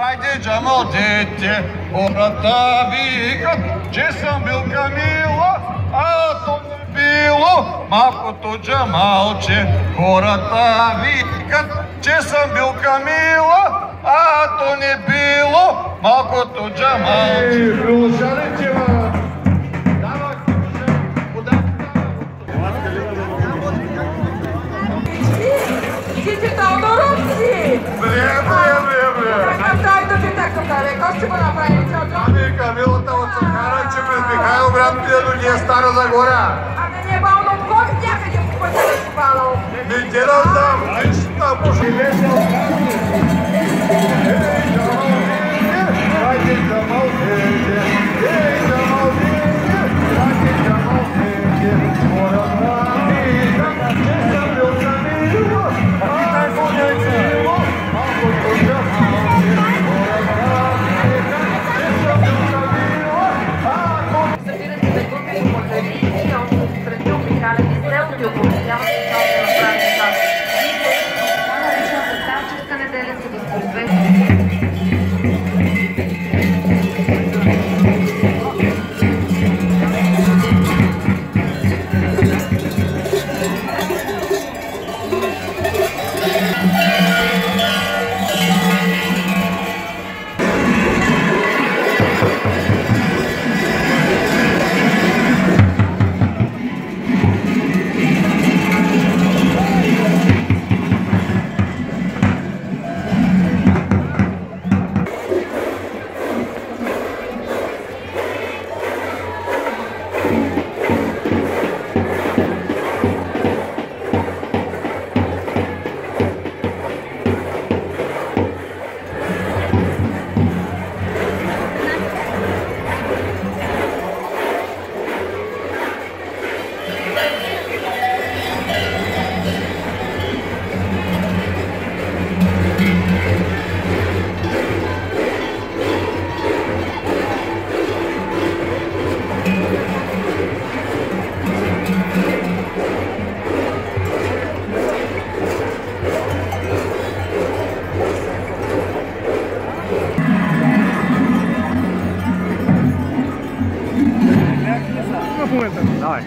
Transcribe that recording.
Хайде, Джамал, дете, хората викат, че съм бил Камила, а то не било малкото Джамалче. Хората викат, че съм бил Камила, а то не било малкото Джамалче. Прилушаричева! Дите Талдоровци! Време, време! Amerika vylotala sa hráče pred Michajom Rampilom, je staro za gora. A na neba ono odgovor, ja keď je poďme spalo. Nedelal tam, nič tam pošli. документов. Давай.